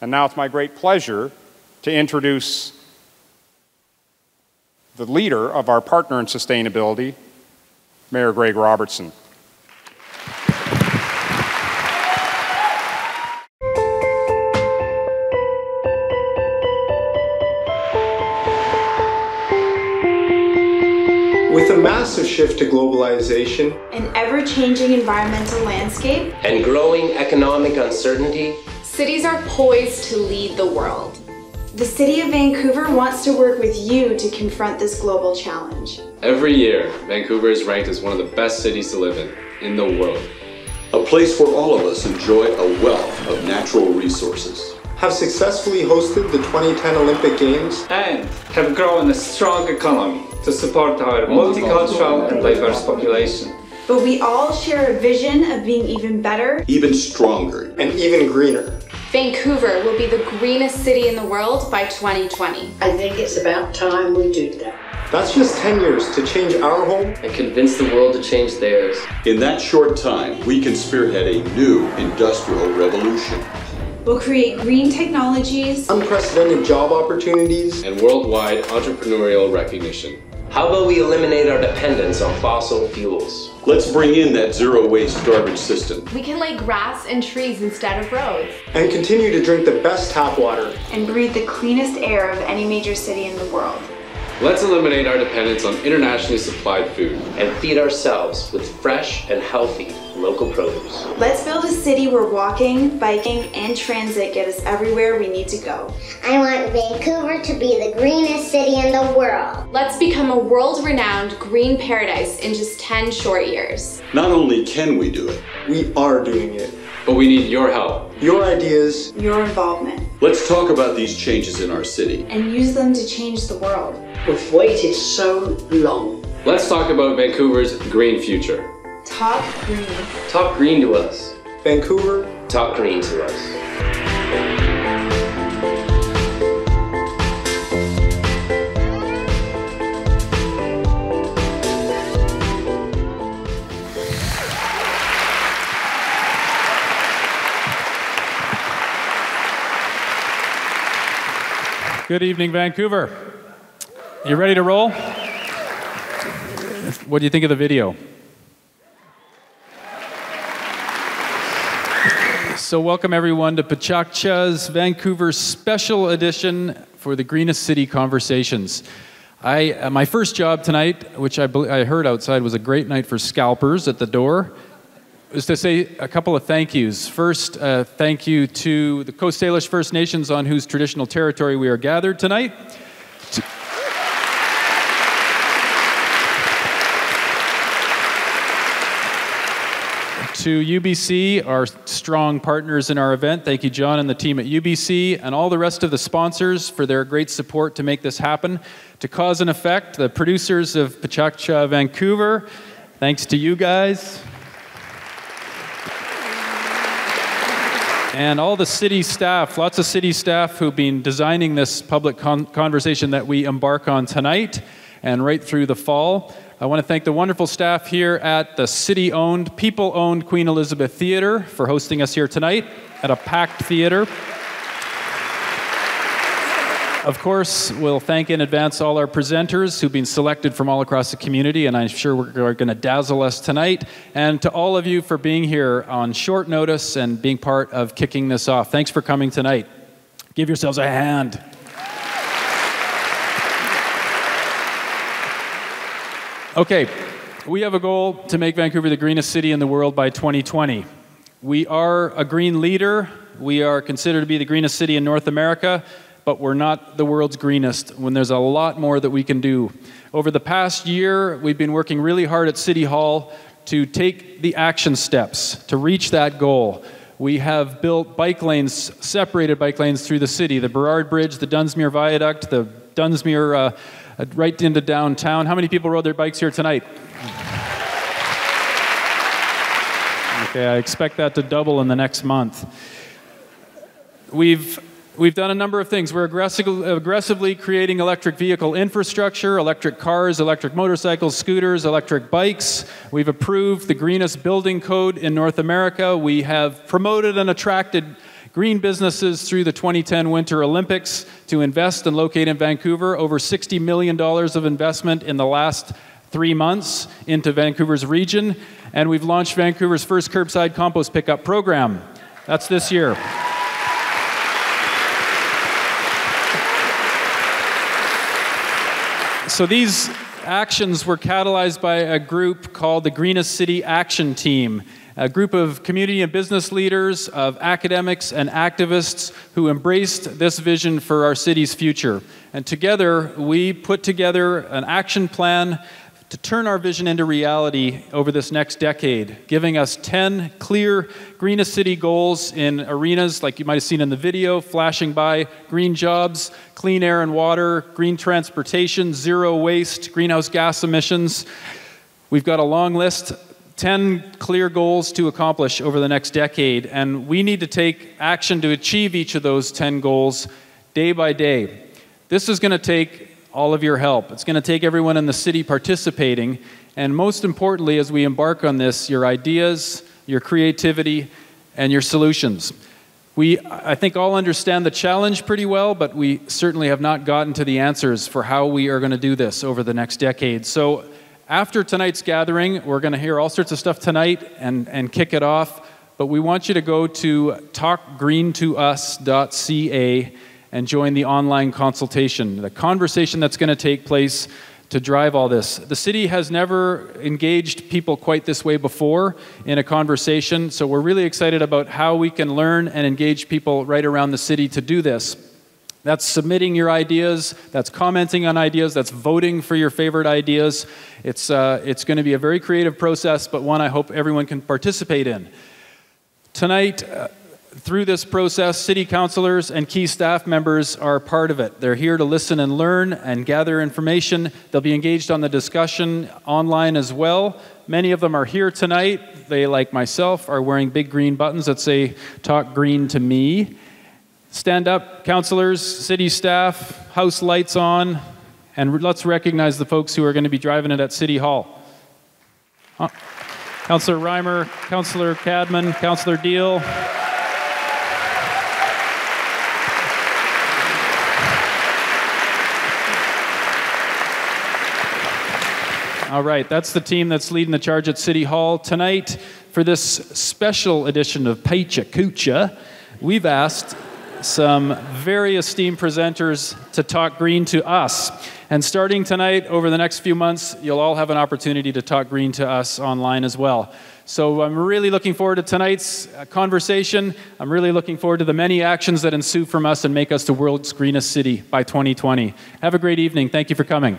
And now it's my great pleasure to introduce the leader of our partner in sustainability, Mayor Greg Robertson. With a massive shift to globalization, an ever changing environmental landscape, and growing economic uncertainty, cities are poised to lead the world. The City of Vancouver wants to work with you to confront this global challenge. Every year, Vancouver is ranked as one of the best cities to live in, in the world. A place where all of us enjoy a wealth of natural resources have successfully hosted the 2010 Olympic Games, and have grown a strong economy to support our multicultural and diverse population. But we all share a vision of being even better, even stronger, and even greener. Vancouver will be the greenest city in the world by 2020. I think it's about time we do that. That's just 10 years to change our home and convince the world to change theirs. In that short time, we can spearhead a new industrial revolution. We'll create green technologies, unprecedented job opportunities, and worldwide entrepreneurial recognition. How about we eliminate our dependence on fossil fuels? Let's bring in that zero waste garbage system. We can lay grass and trees instead of roads. And continue to drink the best tap water. And breathe the cleanest air of any major city in the world. Let's eliminate our dependence on internationally supplied food. And feed ourselves with fresh and healthy local produce. Let's build a city where walking, biking, and transit get us everywhere we need to go. I want Vancouver to be the greenest city in the world. Let's become a world-renowned green paradise in just 10 short years. Not only can we do it, we are doing it. But we need your help. Your ideas. Your involvement. Let's talk about these changes in our city. And use them to change the world. We've waited so long. Let's talk about Vancouver's green future. Talk green. Talk green to us. Vancouver. Talk green to us. Good evening, Vancouver. You ready to roll? What do you think of the video? So, welcome everyone to Pecha Kucha's Vancouver special edition for the Greenest City Conversations. I, uh, my first job tonight, which I, I heard outside was a great night for scalpers at the door, is to say a couple of thank yous. First, uh, thank you to the Coast Salish First Nations on whose traditional territory we are gathered tonight. To UBC, our strong partners in our event. Thank you, John and the team at UBC, and all the rest of the sponsors for their great support to make this happen. To Cause and Effect, the producers of Pecha Kucha Vancouver, thanks to you guys. And all the city staff, lots of city staff who've been designing this public con conversation that we embark on tonight and right through the fall. I want to thank the wonderful staff here at the city owned, people owned Queen Elizabeth Theatre for hosting us here tonight at a packed theater. Of course, we'll thank in advance all our presenters who've been selected from all across the community, and I'm sure we're going to dazzle us tonight. And to all of you for being here on short notice and being part of kicking this off. Thanks for coming tonight. Give yourselves a hand. Okay, we have a goal to make Vancouver the greenest city in the world by 2020. We are a green leader. We are considered to be the greenest city in North America but we're not the world's greenest when there's a lot more that we can do. Over the past year, we've been working really hard at City Hall to take the action steps to reach that goal. We have built bike lanes, separated bike lanes through the city the Burrard Bridge, the Dunsmuir Viaduct, the Dunsmuir uh, right into downtown. How many people rode their bikes here tonight? Okay, I expect that to double in the next month. We've We've done a number of things. We're aggressively, creating electric vehicle infrastructure, electric cars, electric motorcycles, scooters, electric bikes. We've approved the greenest building code in North America. We have promoted and attracted green businesses through the 2010 Winter Olympics to invest and locate in Vancouver. Over $60 million of investment in the last three months into Vancouver's region. And we've launched Vancouver's first curbside compost pickup program. That's this year. So these actions were catalyzed by a group called the Greenest City Action Team, a group of community and business leaders, of academics and activists who embraced this vision for our city's future. And together, we put together an action plan to turn our vision into reality over this next decade, giving us 10 clear greenest city goals in arenas like you might have seen in the video, flashing by green jobs, clean air and water, green transportation, zero waste, greenhouse gas emissions. We've got a long list, 10 clear goals to accomplish over the next decade, and we need to take action to achieve each of those 10 goals day by day. This is going to take all of your help. It's going to take everyone in the city participating, and most importantly, as we embark on this, your ideas, your creativity, and your solutions. We, I think, all understand the challenge pretty well, but we certainly have not gotten to the answers for how we are going to do this over the next decade. So, after tonight's gathering, we're going to hear all sorts of stuff tonight and, and kick it off, but we want you to go to talkgreentous.ca and join the online consultation, the conversation that's going to take place to drive all this. The city has never engaged people quite this way before in a conversation, so we're really excited about how we can learn and engage people right around the city to do this. That's submitting your ideas, that's commenting on ideas, that's voting for your favorite ideas. It's, uh, it's going to be a very creative process, but one I hope everyone can participate in. Tonight, uh, through this process, city councilors and key staff members are part of it. They're here to listen and learn and gather information. They'll be engaged on the discussion online as well. Many of them are here tonight. They, like myself, are wearing big green buttons that say, Talk Green to Me. Stand up, councilors, city staff, house lights on, and let's recognize the folks who are going to be driving it at City Hall. Councillor Reimer, Councillor Cadman, Councillor Deal. All right, that's the team that's leading the charge at City Hall. Tonight, for this special edition of Pecha Kucha, we've asked some very esteemed presenters to talk green to us. And starting tonight, over the next few months, you'll all have an opportunity to talk green to us online as well. So I'm really looking forward to tonight's uh, conversation. I'm really looking forward to the many actions that ensue from us and make us the world's greenest city by 2020. Have a great evening. Thank you for coming.